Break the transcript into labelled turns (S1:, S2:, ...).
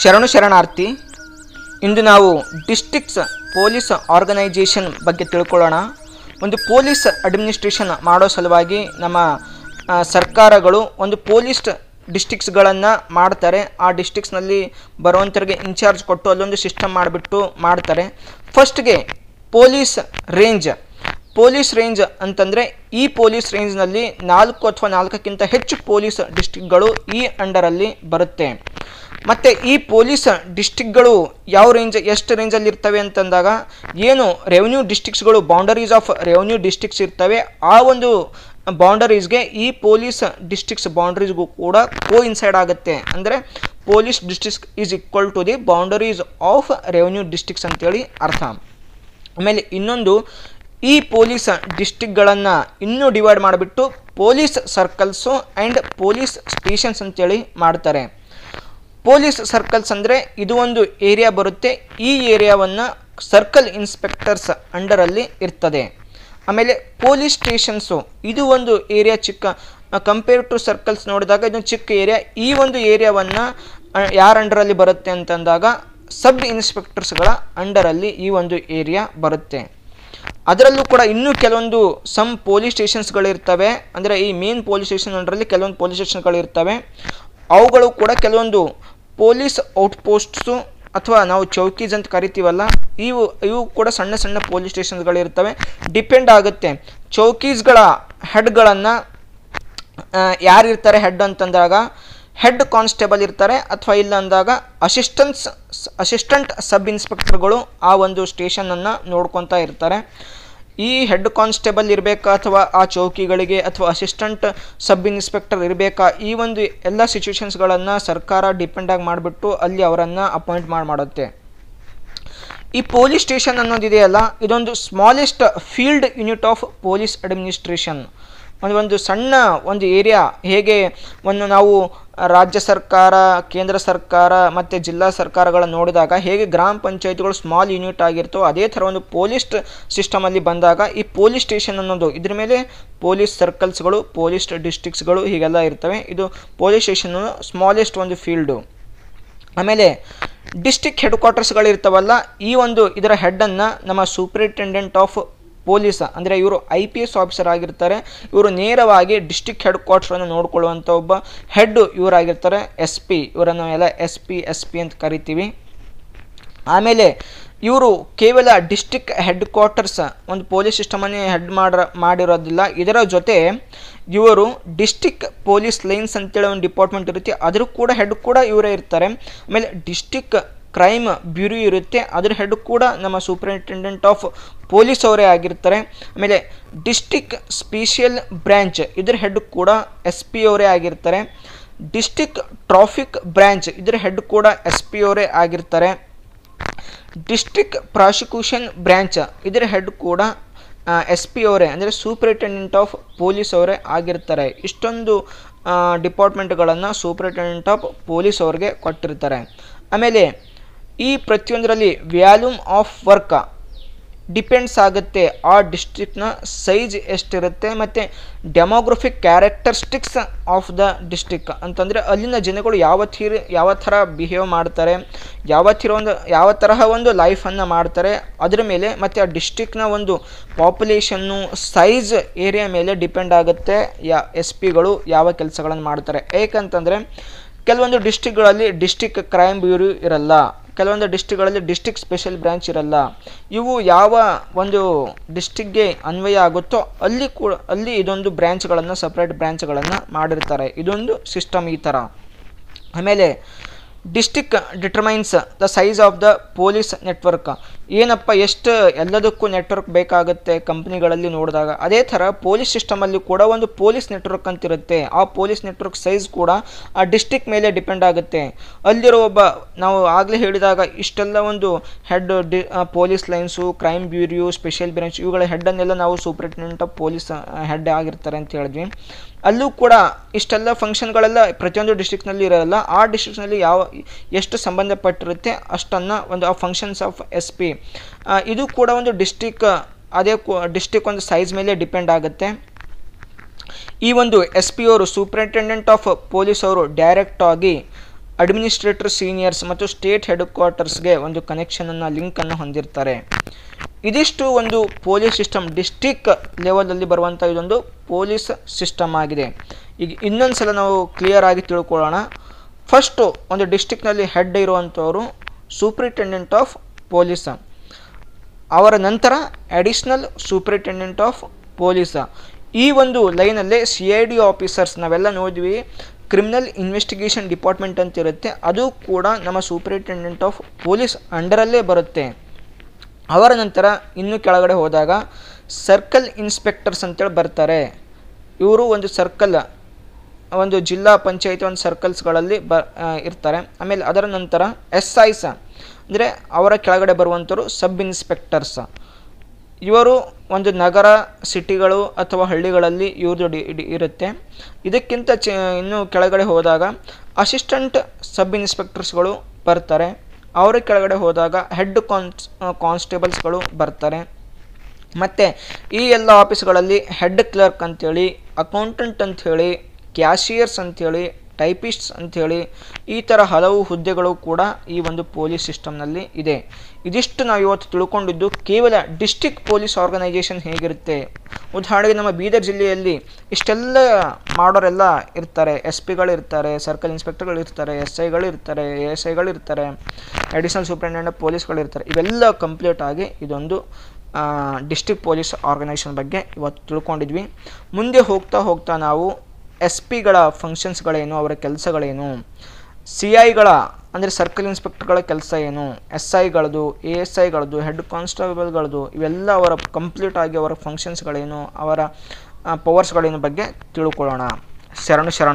S1: ಶರಣು ಶರಣಾರ್ಥಿ, ಇಂದು ನಾವು ಡಿಸ್ಟಿಕ್ಸ್ ಪೊಲೀಸ್ ಆರ್ಗನೈಜೇಷನ್ ಬಗ್ಗೆ ತಿಳ್ಕೊಳ್ಳೋಣ. ಒಂದು ಪೊಲೀಸ್ ಅಡ್ಮಿನಿಸ್ಟ್ರೇಷನ್ ಮಾಡೋ ಸಲುವಾಗಿ ನಮ್ಮ ಸರ್ಕಾರಗಳು ಒಂದು ಪೊಲೀಸ್ ಡಿಸ್ಟಿಕ್ಸ್ಗಳನ್ನು ಮಾಡ್ತಾರೆ. ಆ ಡಿಸ್ಟಿಕ್ಸ್ನಲ್ಲಿ ಬರುವಂಥವ್ರಿಗೆ ಇನ್ಚಾರ್ಜ್ ಕೊಟ್ಟು ಅಲ್ಲೊಂದು ಸಿಸ್ಟಮ್ ಮಾಡಿಬಿಟ್ಟು ಮಾಡ್ತಾರೆ. ಫಸ್ಟ್ಗೆ ಪೊಲೀಸ್ ರೇಂಜ್. ಪೊಲೀಸ್ ರೇಂಜ್ ಅಂತಂದರೆ ಈ ಪೊಲೀಸ್ ರೇಂಜ್ನಲ್ಲಿ ನಾಲ್ಕು ಅಥವಾ ನಾಲ್ಕಕ್ಕಿಂತ ಹೆಚ್ಚು ಪೊಲೀಸ್ ಡಿಸ್ಟಿಕ್ಗಳು ಈ ಅಂಡರಲ್ಲಿ ಬರುತ್ತೆ. ಮತ್ತು ಈ ಪೊಲೀಸ್ ಡಿಸ್ಟಿಕ್ಗಳು ಯಾವ ರೇಂಜ್, ಎಷ್ಟು ರೇಂಜಲ್ಲಿ ಇರ್ತವೆ ಅಂತಂದಾಗ ಏನು ರೆವೆನ್ಯೂ ಡಿಸ್ಟಿಕ್ಸ್ಗಳು ಬೌಂಡರೀಸ್ ಆಫ್ ರೆವೆನ್ಯೂ ಡಿಸ್ಟಿಕ್ಸ್ ಇರ್ತವೆ, ಆ ಒಂದು ಬೌಂಡರೀಸ್ಗೆ ಈ ಪೊಲೀಸ್ ಡಿಸ್ಟಿಕ್ಸ್ ಬೌಂಡರೀಸ್ಗೂ ಕೂಡ ಕೋ ಇನ್ಸೈಡ್ ಆಗುತ್ತೆ. ಅಂದರೆ police districts is equal to the boundaries of revenue districts ಅಂತೇಳಿ ಅರ್ಥ. ಆಮೇಲೆ ಇನ್ನೊಂದು, ಈ ಪೊಲೀಸ್ ಡಿಸ್ಟಿಕ್ಗಳನ್ನು ಇನ್ನೂ ಡಿವೈಡ್ ಮಾಡಿಬಿಟ್ಟು police circles and police stations ಅಂತೇಳಿ ಮಾಡ್ತಾರೆ. ಪೊಲೀಸ್ ಸರ್ಕಲ್ಸ್ ಅಂದರೆ ಇದು ಒಂದು ಏರಿಯಾ ಬರುತ್ತೆ. ಈ ಏರಿಯಾವನ್ನು ಸರ್ಕಲ್ ಇನ್ಸ್ಪೆಕ್ಟರ್ಸ್ ಅಂಡರಲ್ಲಿ ಇರ್ತದೆ. ಆಮೇಲೆ ಪೊಲೀಸ್ ಸ್ಟೇಷನ್ಸು, ಇದು ಒಂದು ಏರಿಯಾ ಚಿಕ್ಕ ಕಂಪೇರ್ ಟು ಸರ್ಕಲ್ಸ್ ನೋಡಿದಾಗ ಇದೊಂದು ಚಿಕ್ಕ ಏರಿಯಾ. ಈ ಒಂದು ಏರಿಯಾವನ್ನು ಯಾರ ಅಂಡರಲ್ಲಿ ಬರುತ್ತೆ ಅಂತಂದಾಗ ಸಬ್ ಇನ್ಸ್ಪೆಕ್ಟರ್ಸ್ಗಳ ಅಂಡರಲ್ಲಿ ಈ ಒಂದು ಏರಿಯಾ ಬರುತ್ತೆ. ಅದರಲ್ಲೂ ಕೂಡ ಇನ್ನೂ ಕೆಲವೊಂದು ಸಮ್ ಪೊಲೀಸ್ ಸ್ಟೇಷನ್ಸ್ಗಳಿರ್ತವೆ ಅಂದರೆ ಈ ಮೇನ್ ಪೊಲೀಸ್ ಸ್ಟೇಷನ್ ಅಂಡರಲ್ಲಿ ಕೆಲವೊಂದು ಪೊಲೀಸ್ ಸ್ಟೇಷನ್ಗಳಿರ್ತವೆ ಅವುಗಳು ಕೂಡ ಕೆಲವೊಂದು ಪೊಲೀಸ್ ಔಟ್ಪೋಸ್ಟ್ಸು ಅಥವಾ ನಾವು ಚೌಕೀಸ್ ಅಂತ ಕರಿತೀವಲ್ಲ, ಇವು ಇವು ಕೂಡ ಸಣ್ಣ ಸಣ್ಣ ಪೊಲೀಸ್ ಸ್ಟೇಷನ್ಗಳಿರ್ತವೆ ಡಿಪೆಂಡ್ ಆಗುತ್ತೆ. ಚೌಕೀಸ್ಗಳ ಹೆಡ್ಗಳನ್ನು ಯಾರು ಇರ್ತಾರೆ ಹೆಡ್ ಅಂತಂದಾಗ, ಹೆಡ್ ಕಾನ್ಸ್ಟೇಬಲ್ ಇರ್ತಾರೆ ಅಥವಾ ಇಲ್ಲ ಅಂದಾಗ ಅಸಿಸ್ಟೆನ್ಸ್ ಅಸಿಸ್ಟೆಂಟ್ ಸಬ್ ಇನ್ಸ್ಪೆಕ್ಟರ್ಗಳು ಆ ಒಂದು ಸ್ಟೇಷನನ್ನು ನೋಡ್ಕೊತಾ ಇರ್ತಾರೆ. ಈ ಹೆಡ್ ಕಾನ್ಸ್ಟೇಬಲ್ ಇರಬೇಕಾ ಅಥವಾ ಆ ಚೌಕಿಗಳಿಗೆ ಅಥವಾ ಅಸಿಸ್ಟೆಂಟ್ ಸಬ್ ಇನ್ಸ್ಪೆಕ್ಟರ್ ಇರಬೇಕಾ? ಈ ಒಂದು ಎಲ್ಲ ಸಿಚುವೇಶನ್ಸ್ಗಳನ್ನು ಸರ್ಕಾರ ಡಿಪೆಂಡಾಗಿ ಮಾಡಿಬಿಟ್ಟು ಅಲ್ಲಿ ಅವರನ್ನು ಅಪಾಯಿಂಟ್ ಮಾಡಿ ಮಾಡುತ್ತೆ. ಈ ಪೊಲೀಸ್ ಸ್ಟೇಷನ್ ಅನ್ನೋದಿದೆಯಲ್ಲ, ಇದೊಂದು smallest field unit of police administration. ಒಂದು ಒಂದು ಸಣ್ಣ ಒಂದು ಏರಿಯಾ ಹೇಗೆ ಒಂದು ನಾವು ರಾಜ್ಯ ಸರ್ಕಾರ, ಕೇಂದ್ರ ಸರ್ಕಾರ ಮತ್ತು ಜಿಲ್ಲಾ ಸರ್ಕಾರಗಳನ್ನು ನೋಡಿದಾಗ ಹೇಗೆ ಗ್ರಾಮ ಪಂಚಾಯತ್ಗಳು ಸ್ಮಾಲ್ ಯೂನಿಟ್ ಆಗಿರ್ತೋ ಅದೇ ಥರ ಒಂದು ಪೊಲೀಸ್ ಸಿಸ್ಟಮಲ್ಲಿ ಬಂದಾಗ ಈ ಪೊಲೀಸ್ ಸ್ಟೇಷನ್ ಅನ್ನೋದು ಇದ್ರ ಮೇಲೆ ಪೊಲೀಸ್ ಸರ್ಕಲ್ಸ್ಗಳು ಪೊಲೀಸ್ ಡಿಸ್ಟಿಕ್ಸ್ಗಳು ಹೀಗೆಲ್ಲ ಇರ್ತವೆ. ಇದು ಪೊಲೀಸ್ ಸ್ಟೇಷನ್ ಸ್ಮಾಲೆಸ್ಟ್ ಒಂದು ಫೀಲ್ಡು ಆಮೇಲೆ ಡಿಸ್ಟಿಕ್ ಹೆಡ್ ಕ್ವಾರ್ಟರ್ಸ್ಗಳಿರ್ತವಲ್ಲ ಈ ಒಂದು ಇದರ ಹೆಡ್ಡನ್ನು ನಮ್ಮ ಸೂಪರಿಂಟೆಂಡೆಂಟ್ ಆಫ್ ಪೊಲೀಸ್, ಅಂದರೆ ಇವರು ಐ ಪಿ ಎಸ್ ಆಫೀಸರ್ ಆಗಿರ್ತಾರೆ, ಇವರು ನೇರವಾಗಿ ಡಿಸ್ಟಿಕ್ ಹೆಡ್ ಕ್ವಾರ್ಟರನ್ನು ನೋಡ್ಕೊಳ್ಳುವಂಥ ಒಬ್ಬ ಹೆಡ್ ಇವರಾಗಿರ್ತಾರೆ ಎಸ್ ಪಿ ಇವರನ್ನು ಎಲ್ಲ ಎಸ್ ಪಿ ಎಸ್ ಪಿ ಅಂತ ಕರಿತೀವಿ. ಆಮೇಲೆ ಇವರು ಕೇವಲ ಡಿಸ್ಟಿಕ್ ಹೆಡ್ ಕ್ವಾರ್ಟರ್ಸ್ ಒಂದು ಪೊಲೀಸ್ ಸಿಸ್ಟಮನ್ನೇ ಹೆಡ್ ಮಾಡ, ಮಾಡಿರೋದಿಲ್ಲ. ಇದರ ಜೊತೆ ಇವರು ಡಿಸ್ಟಿಕ್ ಪೊಲೀಸ್ ಲೈನ್ಸ್ ಅಂತೇಳಿ ಒಂದು ಡಿಪಾರ್ಟ್ಮೆಂಟ್ ಇರುತ್ತೆ. ಅದರೂ ಕೂಡ ಹೆಡ್ ಕೂಡ ಇವರೇ ಇರ್ತಾರೆ. ಆಮೇಲೆ ಡಿಸ್ಟಿಕ್ ಕ್ರೈಮ್ ಬ್ಯೂರೋ ಇರುತ್ತೆ. ಅದರ ಹೆಡ್ ಕೂಡ ನಮ್ಮ ಸೂಪರಿಂಟೆಂಡೆಂಟ್ ಆಫ್ ಪೊಲೀಸ್ ಅವರೇ ಆಗಿರ್ತಾರೆ. ಆಮೇಲೆ ಡಿಸ್ಟಿಕ್ ಸ್ಪೆಷಿಯಲ್ ಬ್ರ್ಯಾಂಚ್ ಇದ್ರ ಹೆಡ್ ಕೂಡ ಎಸ್ ಪಿ ಅವರೇ ಆಗಿರ್ತಾರೆ. ಡಿಸ್ಟಿಕ್ ಟ್ರಾಫಿಕ್ ಬ್ರ್ಯಾಂಚ್ ಇದ್ರ ಹೆಡ್ ಕೂಡ ಎಸ್ ಪಿ ಅವರೇ ಆಗಿರ್ತಾರೆ. ಡಿಸ್ಟಿಕ್ ಪ್ರಾಸಿಕ್ಯೂಷನ್ ಬ್ರ್ಯಾಂಚ್ ಇದರ ಹೆಡ್ ಕೂಡ ಎಸ್ ಪಿ ಅವರೇ, ಅಂದರೆ ಸೂಪರಿಂಟೆಂಡೆಂಟ್ ಆಫ್ ಪೊಲೀಸ್ ಅವರೇ ಆಗಿರ್ತಾರೆ. ಇಷ್ಟೊಂದು ಡಿಪಾರ್ಟ್ಮೆಂಟ್ಗಳನ್ನು ಸೂಪರಿಂಟೆಂಡೆಂಟ್ ಆಫ್ ಪೊಲೀಸ್ ಅವ್ರಿಗೆ ಕೊಟ್ಟಿರ್ತಾರೆ. ಆಮೇಲೆ ಈ ಪ್ರತಿಯೊಂದರಲ್ಲಿ ವ್ಯಾಲ್ಯೂಮ್ ಆಫ್ ವರ್ಕ ಡಿಪೆಂಡ್ಸ್ ಆಗುತ್ತೆ. ಆ ಡಿಸ್ಟ್ರಿಕ್ಟ್ನ ಸೈಜ್ ಎಷ್ಟಿರುತ್ತೆ ಮತ್ತು demographic characteristics of the district ಅಂತಂದರೆ ಅಲ್ಲಿನ ಜನಗಳು ಯಾವ ಥೀರ್ ಯಾವ ಥರ ಬಿಹೇವ್ ಮಾಡ್ತಾರೆ ಯಾವ ಥರ ಒಂದು ಯಾವ ತರಹ ಒಂದು ಲೈಫನ್ನು ಮಾಡ್ತಾರೆ, ಅದರ ಮೇಲೆ ಮತ್ತು ಆ ಡಿಸ್ಟ್ರಿಕ್ಟ್ನ ಒಂದು ಪಾಪ್ಯುಲೇಷನ್ನು ಸೈಜ್ ಏರಿಯಾ ಮೇಲೆ ಡಿಪೆಂಡ್ ಆಗುತ್ತೆ ಯಾ ಎಸ್ ಪಿಗಳು ಯಾವ ಕೆಲಸಗಳನ್ನು ಮಾಡ್ತಾರೆ. ಏಕಂತಂದರೆ ಕೆಲವೊಂದು ಡಿಸ್ಟಿಕ್ಗಳಲ್ಲಿ ಡಿಸ್ಟಿಕ್ ಕ್ರೈಮ್ ಬ್ಯೂರೋ ಇರಲ್ಲ. ಕೆಲವೊಂದು ಡಿಸ್ಟಿಕ್ಗಳಲ್ಲಿ ಡಿಸ್ಟಿಕ್ ಸ್ಪೆಷಲ್ ಬ್ರ್ಯಾಂಚ್ ಇರಲ್ಲ. ಇವು ಯಾವ ಒಂದು ಡಿಸ್ಟಿಕ್ಗೆ ಅನ್ವಯ ಆಗುತ್ತೋ ಅಲ್ಲಿ ಕೂಡ, ಅಲ್ಲಿ ಇದೊಂದು ಬ್ರ್ಯಾಂಚ್ಗಳನ್ನು ಸಪ್ರೇಟ್ ಬ್ರ್ಯಾಂಚ್ಗಳನ್ನು ಮಾಡಿರ್ತಾರೆ. ಇದೊಂದು ಸಿಸ್ಟಮ್ ಈ ಥರ ಆಮೇಲೆ district determines the size of the police network ಏನಪ್ಪ, ಎಷ್ಟು ಎಲ್ಲದಕ್ಕೂ ನೆಟ್ವರ್ಕ್ ಬೇಕಾಗುತ್ತೆ ಕಂಪ್ನಿಗಳಲ್ಲಿ ನೋಡಿದಾಗ. ಅದೇ ಥರ ಪೊಲೀಸ್ ಸಿಸ್ಟಮಲ್ಲಿ ಕೂಡ ಒಂದು ಪೊಲೀಸ್ ನೆಟ್ವರ್ಕ್ ಅಂತಿರುತ್ತೆ. ಆ ಪೊಲೀಸ್ ನೆಟ್ವರ್ಕ್ ಸೈಜ್ ಕೂಡ ಆ ಡಿಸ್ಟಿಕ್ ಮೇಲೆ ಡಿಪೆಂಡ್ ಆಗುತ್ತೆ. ಅಲ್ಲಿರೋ ಒಬ್ಬ, ನಾವು ಆಗಲೇ ಹೇಳಿದಾಗ ಇಷ್ಟೆಲ್ಲ ಒಂದು head D police lines crime bureau special branch ಇವುಗಳ ಹೆಡ್ಡನ್ನೆಲ್ಲ ನಾವು ಸೂಪ್ರಿಂಟೆಂಡೆಂಟ್ ಆಫ್ ಪೊಲೀಸ್ ಹೆಡ್ ಆಗಿರ್ತಾರೆ ಅಂತ ಹೇಳಿದ್ವಿ. ಅಲ್ಲೂ ಕೂಡ ಇಷ್ಟೆಲ್ಲ ಫಂಕ್ಷನ್ಗಳೆಲ್ಲ ಪ್ರತಿಯೊಂದು ಡಿಸ್ಟ್ರಿಕ್ನಲ್ಲಿ ಇರೋಲ್ಲ. ಆ ಡಿಸ್ಟ್ರಿಕ್ನಲ್ಲಿ ಯಾವ, ಎಷ್ಟು ಸಂಬಂಧಪಟ್ಟಿರುತ್ತೆ ಅಷ್ಟನ್ನು ಒಂದು ಆ ಫಂಕ್ಷನ್ಸ್ ಆಫ್ ಎಸ್ ಪಿ ಇದು ಕೂಡ ಒಂದು ಡಿಸ್ಟಿಕ್ ಅದೇ ಡಿಸ್ಟಿಕ್ ಒಂದು ಸೈಜ್ ಮೇಲೆ ಡಿಪೆಂಡ್ ಆಗುತ್ತೆ. ಈ ಒಂದು ಎಸ್ ಪಿ ಅವರು ಸೂಪರಿಂಟೆಂಡೆಂಟ್ ಆಫ್ ಪೊಲೀಸ್ ಅವರು ಡೈರೆಕ್ಟ್ ಆಗಿ ಅಡ್ಮಿನಿಸ್ಟ್ರೇಟರ್ ಸೀನಿಯರ್ಸ್ ಮತ್ತು ಸ್ಟೇಟ್ ಹೆಡ್ ಕ್ವಾರ್ಟರ್ಸ್ಗೆ ಒಂದು ಕನೆಕ್ಷನನ್ನು ಲಿಂಕನ್ನು ಹೊಂದಿರ್ತಾರೆ. ಇದಿಷ್ಟು ಒಂದು ಪೊಲೀಸ್ ಸಿಸ್ಟಮ್ ಡಿಸ್ಟಿಕ್ ಲೆವೆಲಲ್ಲಿ ಬರುವಂಥ ಇದೊಂದು ಪೊಲೀಸ್ ಸಿಸ್ಟಮ್ ಆಗಿದೆ. ಈಗ ಇನ್ನೊಂದು ಸಲ ನಾವು ಕ್ಲಿಯರ್ ಆಗಿ ತಿಳ್ಕೊಳ್ಳೋಣ. ಫಸ್ಟು ಒಂದು ಡಿಸ್ಟಿಕ್ನಲ್ಲಿ ಹೆಡ್ ಇರುವಂಥವರು ಸೂಪ್ರಿಟೆಂಡೆಂಟ್ ಆಫ್ ಪೊಲೀಸ್ ಅವರ ನಂತರ ಅಡಿಷ್ನಲ್ ಸೂಪ್ರಿಂಟೆಂಡೆಂಟ್ ಆಫ್ ಪೊಲೀಸ ಈ ಒಂದು ಲೈನಲ್ಲೇ ಸಿ ಐ ಡಿ ಆಫೀಸರ್ಸ್ ನಾವೆಲ್ಲ ನೋಡಿದ್ವಿ. ಕ್ರಿಮಿನಲ್ ಇನ್ವೆಸ್ಟಿಗೇಷನ್ ಡಿಪಾರ್ಟ್ಮೆಂಟ್ ಅಂತ ಇರುತ್ತೆ. ಅದು ಕೂಡ ನಮ್ಮ ಸೂಪ್ರಿಂಟೆಂಡೆಂಟ್ ಆಫ್ ಪೊಲೀಸ್ ಅಂಡರಲ್ಲೇ ಬರುತ್ತೆ. ಅವರ ನಂತರ ಇನ್ನು ಕೆಳಗಡೆ ಹೋದಾಗ ಸರ್ಕಲ್ ಇನ್ಸ್ಪೆಕ್ಟರ್ಸ್ ಅಂತೇಳಿ ಬರ್ತಾರೆ. ಇವರು ಒಂದು ಸರ್ಕಲ್ ಒಂದು ಜಿಲ್ಲಾ ಪಂಚಾಯತಿ ಒಂದು ಸರ್ಕಲ್ಸ್ಗಳಲ್ಲಿ ಬ ಇರ್ತಾರೆ. ಆಮೇಲೆ ಅದರ ನಂತರ ಎಸ್ ಐಸ ಅಂದರೆ ಅವರ ಕೆಳಗಡೆ ಬರುವಂಥವರು ಸಬ್ ಇನ್ಸ್ಪೆಕ್ಟರ್ಸ್. ಇವರು ಒಂದು ನಗರ, ಸಿಟಿಗಳು ಅಥವಾ ಹಳ್ಳಿಗಳಲ್ಲಿ ಇವ್ರದ್ದು ಇರುತ್ತೆ. ಇದಕ್ಕಿಂತ ಚ, ಇನ್ನೂ ಕೆಳಗಡೆ ಹೋದಾಗ ಅಸಿಸ್ಟೆಂಟ್ ಸಬ್ ಇನ್ಸ್ಪೆಕ್ಟರ್ಸ್ಗಳು ಬರ್ತಾರೆ. ಅವರ ಕೆಳಗಡೆ ಹೋದಾಗ ಹೆಡ್ ಕಾನ್ಸ್, ಕಾನ್ಸ್ಟೇಬಲ್ಸ್ಗಳು ಬರ್ತಾರೆ. ಮತ್ತು ಈ ಎಲ್ಲ ಆಫೀಸ್ಗಳಲ್ಲಿ ಹೆಡ್ ಕ್ಲರ್ಕ್ ಅಂಥೇಳಿ ಅಕೌಂಟೆಂಟ್ ಅಂಥೇಳಿ ಕ್ಯಾಶಿಯರ್ಸ್ ಅಂಥೇಳಿ ಟೈಪಿಸ್ಟ್ಸ್ ಅಂಥೇಳಿ ಈ ಥರ ಹಲವು ಹುದ್ದೆಗಳು ಕೂಡ ಈ ಒಂದು ಪೊಲೀಸ್ ಸಿಸ್ಟಮ್ನಲ್ಲಿ ಇದೆ. ಇದಿಷ್ಟು ನಾವು ಇವತ್ತು ತಿಳ್ಕೊಂಡಿದ್ದು ಕೇವಲ ಡಿಸ್ಟಿಕ್ ಪೊಲೀಸ್ ಆರ್ಗನೈಜೇಷನ್ ಹೇಗಿರುತ್ತೆ? ಉದಾಹರಣೆಗೆ ನಮ್ಮ ಬೀದರ್ ಜಿಲ್ಲೆಯಲ್ಲಿ ಇಷ್ಟೆಲ್ಲ ಮಾಡೋರೆಲ್ಲ ಇರ್ತಾರೆ. ಎಸ್ ಪಿಗಳು ಇರ್ತಾರೆ, ಸರ್ಕಲ್ ಇನ್ಸ್ಪೆಕ್ಟರ್ಗಳು ಇರ್ತಾರೆ ಎಸ್ ಐಗಳು ಇರ್ತಾರೆ ಎ ಎಸ್ ಐಗಳು ಇರ್ತಾರೆ, ಅಡಿಷನಲ್ ಸೂಪ್ರಿಂಟೆಂಡೆಂಟ್ ಆಫ್ ಪೊಲೀಸ್ಗಳು ಇರ್ತಾರೆ. ಇವೆಲ್ಲ ಕಂಪ್ಲೀಟ್ ಆಗಿ ಇದೊಂದು ಡಿಸ್ಟಿಕ್ ಪೊಲೀಸ್ ಆರ್ಗನೈಸೇಷನ್ ಬಗ್ಗೆ ಇವತ್ತು ತಿಳ್ಕೊಂಡಿದ್ವಿ. ಮುಂದೆ ಹೋಗ್ತಾ ಹೋಗ್ತಾ ನಾವು ಎಸ್ ಪಿಗಳ ಫಂಕ್ಷನ್ಸ್ಗಳೇನು ಅವರ ಕೆಲಸಗಳೇನು? ಸಿ ಐಗಳ ಅಂದರೆ ಸರ್ಕಲ್ ಇನ್ಸ್ಪೆಕ್ಟರ್ಗಳ ಕೆಲಸ ಏನು? ಎಸ್ ಐಗಳದು ಎ ಎಸ್ ಐಗಳದು ಹೆಡ್ ಕಾನ್ಸ್ಟೇಬಲ್ಗಳದು ಇವೆಲ್ಲ ಅವರ ಕಂಪ್ಲೀಟ್ ಆಗಿ ಅವರ ಫಂಕ್ಷನ್ಸ್ಗಳೇನು ಅವರ ಪವರ್ಸ್ಗಳೇನು ಬಗ್ಗೆ ತಿಳ್ಕೊಳ್ಳೋಣ. ಶರಣು ಶರಣ.